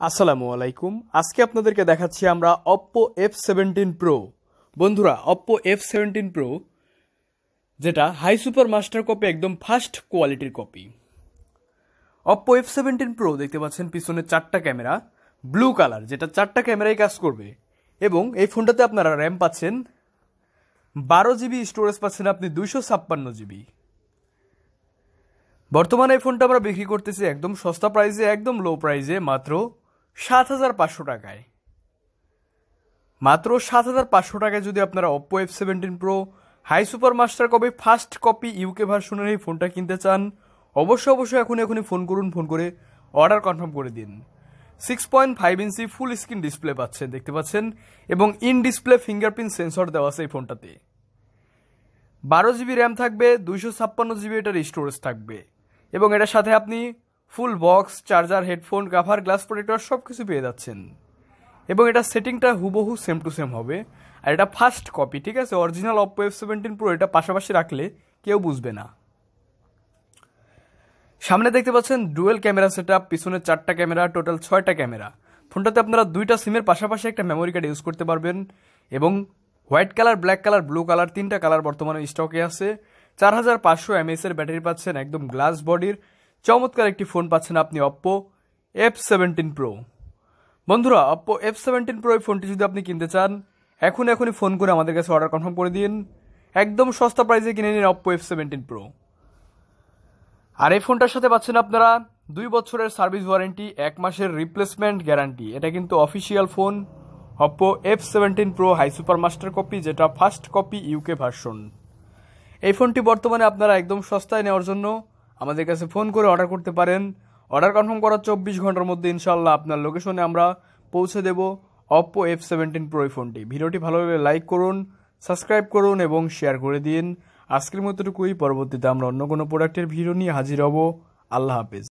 আসসালামু আলাইকুম। আজকে আপনাদেরকে দেখাচ্ছি আমরা অপ্পো এফ সেভেন্টিন প্রো বন্ধুরা অপ্পো এফ সেভেন্টিন প্রো যেটা হাই সুপার মাস্টার কপি একদম ফার্স্ট কোয়ালিটির copy Oppo F seventeen pro দেখতে পাচ্ছেন পিছনে চারটা ক্যামেরা, ব্লু কালার, যেটা চারটা ক্যামেরাই কাজ করবে। এবং এই ফোনটাতে আপনারা র্যাম পাচ্ছেন, বারো জিবি স্টোরেজ পাচ্ছেন আপনি দুইশো ছাপ্পান্ন জিবি বর্তমানে এই ফোনটা আমরা বিক্রি করতেছি একদম সস্তা প্রাইসে একদম লো প্রাইসে মাত্র সাত হাজার পাঁচশো টাকায়। মাত্র সাত হাজার পাঁচশো টাকায় যদি আপনারা Oppo F seventeen pro high super master copy first copy UK ভার্সনের এই ফোনটা কিনতে চান, অবশ্যই অবশ্যই এখন এখনই ফোন করুন ফোন করে অর্ডার কনফার্ম করে দিন। Six point five inch full screen display পাচ্ছেন, দেখতে পাচ্ছেন? এবং ইন ডিসপ্লে ফিঙ্গারপ্রিন্ট সেন্সর দেওয়া আছে এই ফোনটাতে বারো জিবি র্যাম থাকবে, দুইশো ছাপ্পান্ন জিবি এটার স্টোরেজ থাকবে। এবং এটার সাথে আপনি full box, charger, headphone cover glass protector সব কিছু পেয়ে যাচ্ছেন। এবং এটা সেটিংটা হুবহু সেম টু সেম হবে। আর এটা ফার্স্ট কপি ঠিক আছে? Original Oppo F seventeen pro এটা পাশাপাশি রাখলে কেউ বুঝবে না। সামনে দেখতে পাচ্ছেন ডুয়েল ক্যামেরা সেট আপ পিছনে চারটা ক্যামেরা টোটাল ছয়টা ক্যামেরা ফোনটাতে আপনারা দুইটা সিমের পাশাপাশি একটা মেমোরি কার্ড ইউজ করতে পারবেন। এবং white colour black colour blue colour তিনটা কালার বর্তমানে স্টকে আছে। চার হাজার পাঁচশো এমএস এর ব্যাটারি পাচ্ছেন একদম গ্লাস বডির চমৎকার একটি ফোন পাচ্ছেন আপনি অপ্পো এফ সেভেন্টিন প্রো বন্ধুরা অপ্পো এফ সেভেন্টিন প্রো এই ফোনটি যদি আপনি কিনতে চান, এখন এখনই ফোন করে আমাদের কাছে অর্ডার কনফার্ম করে দিন। একদম সস্তা প্রাইসে কিনে নিন অপ্পো এফ সেভেন্টিন প্রো আর এই ফোনটার সাথে পাচ্ছেন আপনারা দুই বছরের সার্ভিস ওয়ারেন্টি এক মাসের রিপ্লেসমেন্ট গ্যারান্টি এটা কিন্তু official phone Oppo F seventeen pro high super master copy যেটা ফার্স্ট কপি ইউকে ভার্সন এই ফোনটি বর্তমানে আপনারা একদম সস্তায় নেওয়ার জন্য আমাদের কাছে ফোন করে অর্ডার করতে পারেন। অর্ডার কনফার্ম করার চব্বিশ ঘণ্টার মধ্যে ইনশাল্লাহ আপনার লোকেশনে আমরা পৌঁছে দেব অপ্পো এফ সেভেন্টিন প্রো ফোনটি। ভিডিওটি ভালোভাবে লাইক করুন, সাবস্ক্রাইব করুন এবং শেয়ার করে দিন। আজকের মতোটুকুই। পরবর্তীতে আমরা অন্য কোনো প্রোডাক্টের ভিডিও নিয়ে হাজির হব। আল্লাহ হাফেজ।